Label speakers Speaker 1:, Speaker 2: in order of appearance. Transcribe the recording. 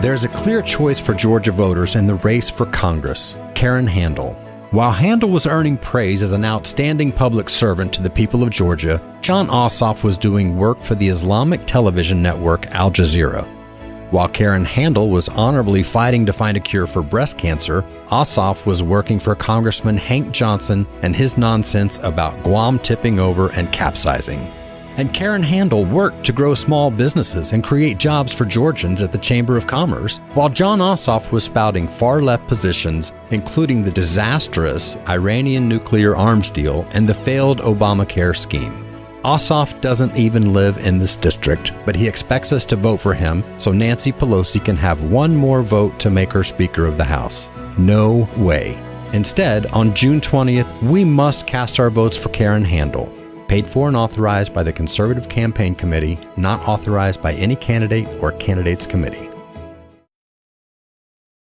Speaker 1: There's a clear choice for Georgia voters in the race for Congress Karen Handel. While Handel was earning praise as an outstanding public servant to the people of Georgia, Jon Ossoff was doing work for the Islamic television network Al Jazeera. While Karen Handel was honorably fighting to find a cure for breast cancer, Ossoff was working for Congressman Hank Johnson and his nonsense about Guam tipping over and capsizing and Karen Handel worked to grow small businesses and create jobs for Georgians at the Chamber of Commerce, while Jon Ossoff was spouting far left positions, including the disastrous Iranian nuclear arms deal and the failed Obamacare scheme. Ossoff doesn't even live in this district, but he expects us to vote for him so Nancy Pelosi can have one more vote to make her Speaker of the House. No way. Instead, on June 20th, we must cast our votes for Karen Handel paid for and authorized by the Conservative Campaign Committee, not authorized by any candidate or candidates committee.